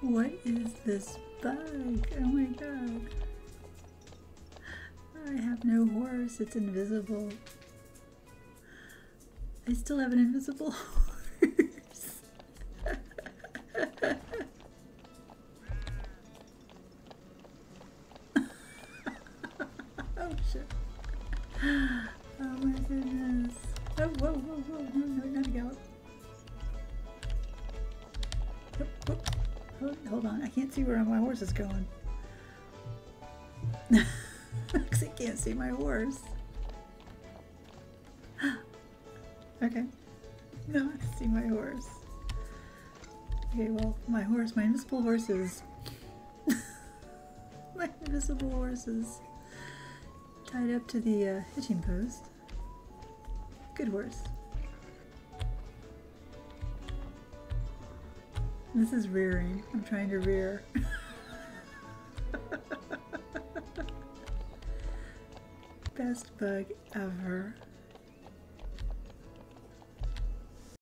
What is this bug? Oh my god. I have no horse, it's invisible. I still have an invisible horse. oh shit. Oh my goodness. Oh, whoa, whoa, whoa, no, no, not a gallop. Whoop. Hold, on, I can't see where my horse is going. Because I can't see my horse. okay. No, I can see my horse. Okay, well, my horse, my invisible horse is. my invisible horse is tied up to the uh, hitching post. Good horse. This is rearing. I'm trying to rear. Best bug ever.